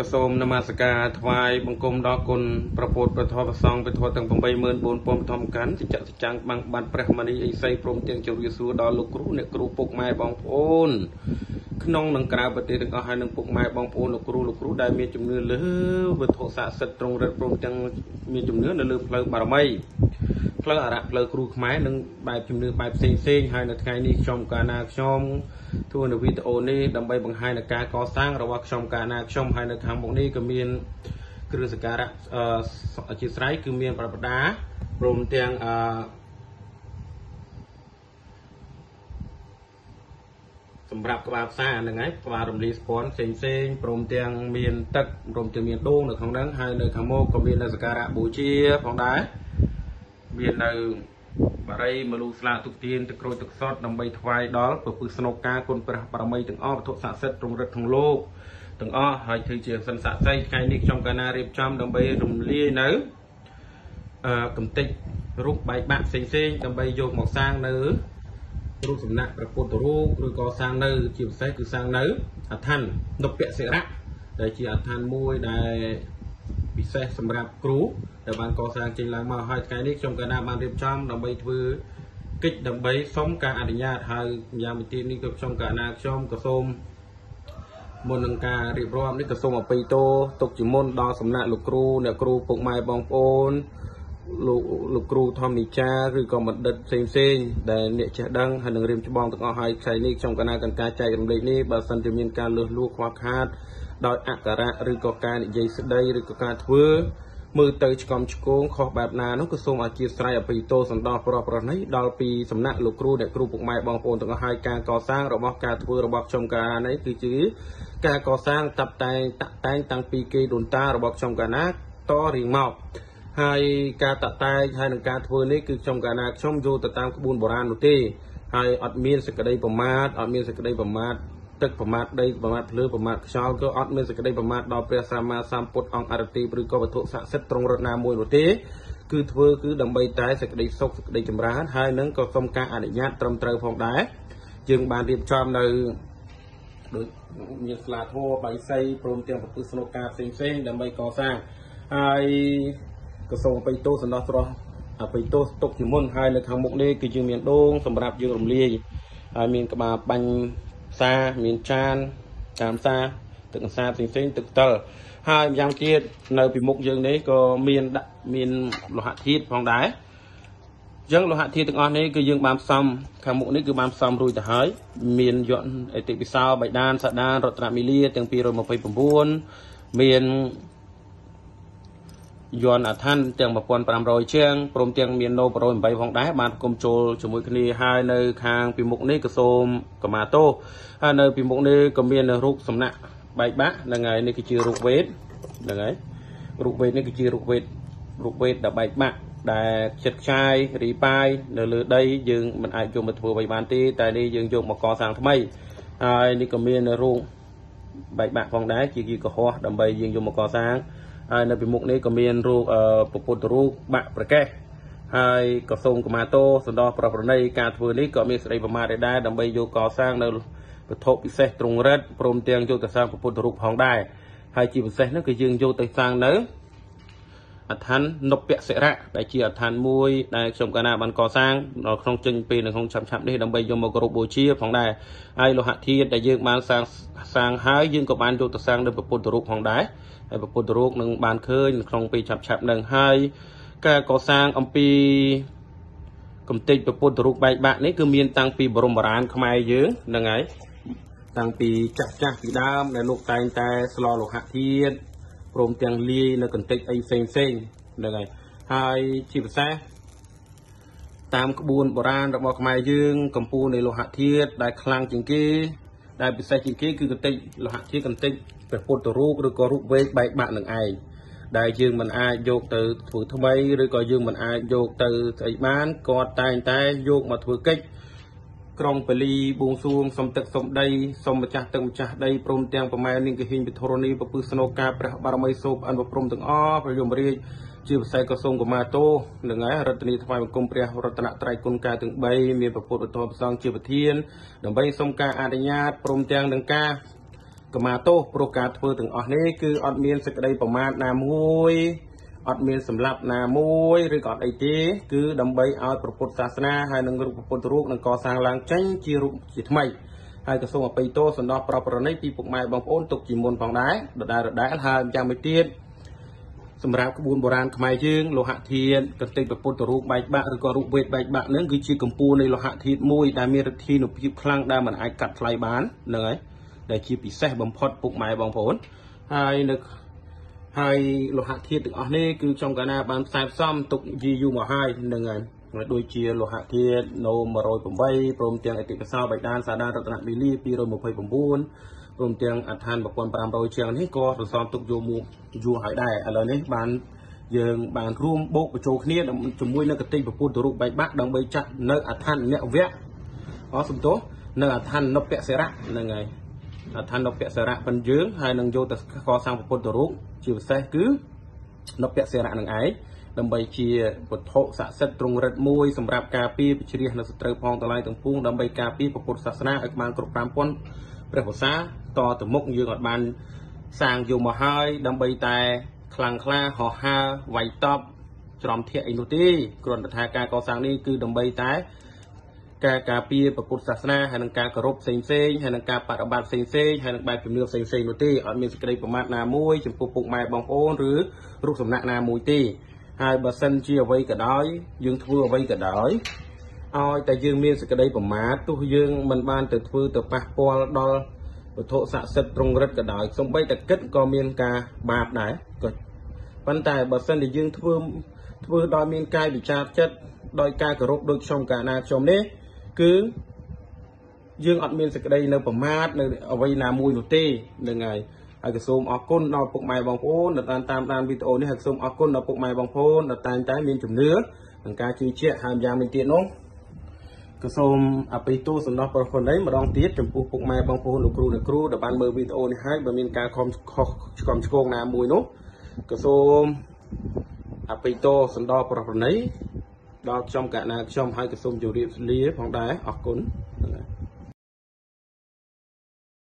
ក៏សូមនមស្ការថ្វាយបង្គំដល់គុណប្រពុតប្រធមប្រសងព្រះធម៌ទាំង84000ពំធម្មកាន់សច្ចៈសច្ចាំងបាំងបាត់ព្រះមនីអិសីព្រមទាំងជម្រាបសួរដល់លោកគ្រូអ្នកគ្រូពុកម៉ែបងប្អូនក្នុងនិងក្រៅប្រទេសទាំងអស់ហើយនឹងពុកម៉ែបងប្អូនលោកគ្រូលោកគ្រូដែលមានជំនឿលើវត្ថុស័ក្តិសិទ្ធិត្រង់រិទ្ធព្រមទាំងមានជំនឿនៅលើផ្លូវបារមី ផ្លូវអរៈផ្លូវគ្រូខ្មែរនិងបែបជំនឿបែបផ្សេងផ្សេងហើយនៅថ្ងៃនេះខ្ញុំកាលណាខ្ញុំធ្វើនៅវីដេអូនេះដើម្បីបង្ហាញនៃការកសាងរបស់ខ្ញុំកាលណាខ្ញុំហើយនៅខាងមុខនេះក៏មានគ្រឿងសក្ការៈអធិស្រ័យគឺមានប្រពដាព្រមទាំងអឺសម្រាប់ក្បាលផ្សារហ្នឹងហើយក្បាលរំលាយស្ពាន់ផ្សេងផ្សេងព្រមទាំងមានទឹកព្រមទាំងមានដូងនៅក្នុងហ្នឹងហើយនៅខាងមុខក៏មាននៅសក្ការៈបូជាផងដែរ មាននៅបារីមលូស្លាទុកទៀនទឹកក្រូចទឹកសុតដើម្បីថ្វាយដល់ពពឹសស្នុកការគុណព្រះបរមីទាំងអស់វត្ថុស័ក្តិសិទ្ធិទ្រង់រិទ្ធក្នុងលោកទាំងអស់ហើយធ្វើជាសិនស័ក្តិសិទ្ធិថ្ងៃនេះខ្ញុំកាលណារៀបចំដើម្បីរំលាយនៅអឺកំតិចរូបបែកបាក់ផ្សេងផ្សេងដើម្បីយកមកសាងនៅរូបសំណាក់ព្រះពុទ្ធរូបឬក៏សាងនៅ ជាពិសេសគឺសាងនៅអដ្ឋាននុពសិរៈដែលជាអដ្ឋានមួយដែល ពិសេសសម្រាប់គ្រូដែលបានកសាងចេញឡើងមកហើយថ្ងៃនេះខ្ញុំក៏ណាបានរៀបចំដើម្បីធ្វើកិច្ចដើម្បីសុំការអនុញ្ញាតហើយយ៉ាងវិធីនេះក៏ខ្ញុំក៏ណាខ្ញុំក៏សូមមុននឹងការរៀបរាប់នេះក៏សូមអបិទោទុកជាមុនដល់សំណាក់លោកគ្រូអ្នកគ្រូពុកម៉ែបងប្អូនលោកលោកគ្រូធម្មនិចាឬក៏បណ្ឌិតផ្សេងផ្សេងដែលអ្នកចេះដឹងហើយនឹងរៀមច្បងទាំងអស់ហើយថ្ងៃនេះខ្ញុំកណាកន្ការចែករំលែកនេះបើសិនជាមានការលឺលួខ្វះខាត ដោយអក្ខរៈឬក៏ការនិយាយស្ដីឬក៏ការធ្វើមើលទៅឆ្កំឆ្គងខុសបែបណានោះក៏សូមអធិស្ឋានអភ័យទោសសន្តោសប្រោះប្រនេះដល់ពីសំណាក់លោកគ្រូអ្នកគ្រូពុកម៉ែបងប្អូនទាំងអស់ហើយការកសាងរបស់ការធ្វើរបស់ខ្ញុំកាលនេះគឺជាការកសាងតាប់តែងតាក់តែងតាំងពីគេដូនតារបស់ខ្ញុំកាលណាតរៀងមកហើយការតតែងហើយនឹងការធ្វើនេះគឺខ្ញុំកាលណាខ្ញុំយកទៅតាមក្បួនបុរាណនោះទេហើយអត់មានសក្តីប្រមាទអត់មានសក្តីប្រមាទ ទឹកប្រមាថដីប្រមាថភ្លើប្រមាថខ្យល់ក៏អត់មានសេចក្តីប្រមាថដល់ព្រះសម្មាសម្ពុទ្ធអង្គអរទីឬក៏វត្ថុស័ក្តិសិទ្ធិត្រង់រត់ណាមួយនោះទេគឺធ្វើគឺដើម្បីតែសេចក្តីសុខសេចក្តីចម្រើនហើយនឹងក៏សូមការអនុញ្ញាតត្រឹមត្រូវផងដែរយើងបានរៀបចំនៅដូចមានស្លាធម៌បៃសីព្រមទាំងប្រពឹស្នុការផ្សេងផ្សេងដើម្បីកសាងហើយក៏សូមអបិទោសណ្ដោះស្រស់អបិទោសទុកជាមុនហើយនៅខាងមុខនេះគឺយើងមានដូងសម្រាប់យើងរំលាយហើយមានក្បាលបាញ់ សាមានចានតាមសាទឹកអសាផ្សេងផ្សេងទឹកតិលហើយម្យ៉ាងទៀតនៅពីមុខយើងនេះក៏មានដាក់មានលោហៈធាតុផងដែរយើងលោហៈធាតុទាំងអស់នេះគឺយើងបានផ្សំខាងមុខនេះគឺបានផ្សំរួចទៅហើយមានយន្តអេតិពិសោបៃតានសាដានរតនមីលាទាំង229មាន យន់អាឋានទាំង1500ជាងព្រមទាំងមានណូ108ផងដែរបានគុំចូលជាមួយគ្នាហើយនៅ ខាងពីមុខនេះក៏សូមកម៉ាតូហើយនៅ ពីមុខនេះក៏មានរូបសំណាក់បែកបាក់ហ្នឹងហើយនេះគឺជារូបវេទហ្នឹងហើយរូបវេទនេះគឺជារូបវេទរូបវេទដែលបែកបាក់ដែលចិត្តខ្ចាយរីប៉ាយនៅលើដីយើងមិនអាចយកមកធ្វើអ្វីបានទេតែនេះយើងយកមកកសាងថ្មីហើយនេះក៏មានរូបបែកបាក់ផងដែរជាជាកុហកដើម្បីយើងយកមកកសាង ហើយនៅពីមុខនេះក៏មានរូបពុទ្ធរូបបាក់ប្រកេះហើយក៏សូមកម៉ាតូសន្តោសប្រប្រណីការធ្វើនេះក៏មានសេចក្តីប្រមាទដែរដើម្បីយកកសាងនៅវត្ថុពិសេសទ្រង់រិទ្ធព្រមទាំងយកទៅសាងពុទ្ធរូបផងដែរហើយជាពិសេសនោះគឺយើងយកទៅសាងនៅ អដ្ឋាននុពសិរៈដែលជាអដ្ឋានមួយដែលខ្ញុំកាលណាបានកសាងនៅក្នុងចេញពេលនៅក្នុងឆាប់ឆាប់នេះដើម្បីយកមកគោរពបូជាផងដែរហើយលោហៈធាតុដែលយើងបានសាងសាងហើយយើងក៏បានយកទៅសាងនៅពុទ្ធរូបផងដែរហើយពុទ្ធរូបនឹងបានឃើញនៅក្នុងពេលឆាប់ឆាប់នឹងហើយការកសាងអំពីកំទេចពុទ្ធរូបបែកបាក់នេះគឺមានតាំងពីបរមបុរាណខ្មែរយើងហ្នឹងហើយតាំងពីចាស់ចាស់ពីដើមដែលលោកតែងតែស្លលោហៈធាតុ ព្រមទាំងលាយនៅកន្តិចអីផ្សេងផ្សេងហ្នឹងហើយហើយជាភាសាតាមក្បួនបុរាណរបស់ខ្មែរយើងកម្ពុជានៃលោហៈធាតុដែលខ្លាំងជាងគេដែលពិសេសជាងគេគឺកន្តិចលោហៈធាតុកន្តិចព្រះពុទ្ធរូបឬក៏រូបវេកបែកបាក់នឹងឯងដែលយើងមិនអាចយកទៅធ្វើថ្មីឬក៏យើងមិនអាចយកទៅស្អីបានគាត់តែងតែយកមកធ្វើកិច្ច ក្រុងពលីបួងសួងសុំទឹកសុំដីសុំម្ចាស់ទឹកម្ចាស់ដីព្រមទាំងប្រម៉ែនាងកហិញពិធរនីប្រពឹសស្នោការព្រះបារមីសូបអនុព្រមទាំងអស់ព្រះយមរាជជាពិសេសក៏សូមកមាតោនឹងហើយរតនីថ្វាយបង្គំព្រះរតនត្រ័យគុណការទាំង3មានប្រពុតវធម៌ប្រសងជាប្រធានដើម្បីសូមការអនុញ្ញាតព្រមទាំងនឹងការកកមាទោសព្រោះការធ្វើទាំងអស់នេះគឺអត់មានសេចក្តីប្រមាថណាមួយ អត់មានសម្លាប់ណាមួយឬក៏អត់អីទេគឺដើម្បីឲ្យព្រះពុទ្ធសាសនាហើយនឹងរូបពុទ្ធរូបនឹងកសាងឡើងចេញជារូបជាថ្មីហើយក៏សូមអបិយទោសសន្តោសប្រប្រណីពីពុកម៉ែបងប្អូនទុកជាមុនផងដែរដដែលដដែលហើយយ៉ាងមួយទៀតសម្រាប់ក្បួនបុរាណខ្មែរយើងលោហៈធាតុកតិប្រពុទ្ធរូបបែកបាក់ឬក៏រូបវេទបែកបាក់នឹងគឺជាកម្ពុជានៃលោហៈធាតុមួយដែលមានឫទ្ធានុភាពខ្លាំងដែលមិនអាចកាត់ថ្លៃបានហ្នឹងហើយដែលជាពិសេសបំផុតពុកម៉ែបងប្អូនហើយនៅ ហើយលោហៈធាតុទាំងអស់នេះគឺខ្ញុំកាលណាបានផ្សាយផ្សំទុកយីយូរមកហើយនឹងហើយដូចជាលោហៈធាតុណូ108ព្រមទាំងអតិកសោបៃតានសាដានរតនមីលី229ព្រមទាំងអដ្ឋាន1500ជាងនេះក៏សន្សំទុកយកមកយូរហើយដែរឥឡូវនេះបានយើងបានរួមបូកបញ្ចូលគ្នាជាមួយនឹងកតិប្រពុទ្ធរូបបែកបាក់ដើម្បីចាត់នៅអដ្ឋានអ្នកវៈអសំទោសនៅអដ្ឋាននពសិរៈហ្នឹងហើយអដ្ឋាននពសិរៈប៉ុនយើងហើយនឹងយកទៅកសាងពុទ្ធរូបជាពិសេសគឺនពសិរៈនឹងឯងដើម្បីជាវត្ថុស័ក្តិសិទ្ធិទ្រង់រិទ្ធមួយសម្រាប់ការពារវិជ្រះនៅសត្រូវផងតឡៃទាំងពួងដើម្បីការពារពុទ្ធសាសនាឲ្យបានគ្រប់5000ព្រះវសាតទៅមុខយើងអត់បានសាងយកមកហើយដើម្បីតែខ្លាំងក្លាហោះហើរវាយតប់ច្រំធាក់អីនោះទេគ្រាន់តែថាការកសាងនេះគឺដើម្បីតែ ការការពារពុទ្ធសាសនាហើយនឹងការគោរពផ្សេងផ្សេងហើយនឹងការបប្រតិបត្តិផ្សេងផ្សេងហើយនឹងបែបជំនឿផ្សេងផ្សេងនោះទេអត់មានសេចក្តីប្រមាថណាមួយចំពោះពុកម៉ែបងប្អូនឬរូបសំណាក់ណាមួយទេហើយបើសិនជាអ្វីក៏ដោយយើងធ្វើអ្វីក៏ដោយឲ្យតែយើងមានសេចក្តីប្រមាថទោះយើងមិនបានទៅធ្វើទៅប៉ះពាល់ដល់វត្ថុស័ក្តិសិទ្ធិត្រង់រិទ្ធក៏ដោយសូម្បីតែគិតក៏មានការបាបដែរក៏ប៉ុន្តែបើសិនជាយើងធ្វើធ្វើដោយមានកាយវិចារចិត្តដោយការគោរពដូចខ្ញុំកាលណាខ្ញុំនេះ គឺយើងអត់មានសេចក្តីនៅប្រមាថនៅអ្វីណាមួយនោះទេនឹងហើយហើយក៏សូមអរគុណដល់ពុកម៉ែបងប្អូនដែលតាមតាមដានវីដេអូនេះហើយសូមអរគុណដល់ពុកម៉ែបងប្អូនដែលតែងតែមានជំនឿនិងការជឿជាក់ហើយយ៉ាងមួយទៀតនោះក៏សូមអបិទោសំណោះប្រគុណនេះម្ដងទៀតចំពោះពុកម៉ែបងប្អូនលោកគ្រូអ្នកគ្រូដែលបានមើលវីដេអូនេះហើយបើមានការខំខុសឆ្គំឆ្គងណាមួយនោះក៏សូមអបិទោសំដរប្រណី ដល់ខ្ញុំកណាខ្ញុំហើយក៏សូមជម្រាបលាផងដែរអរគុណ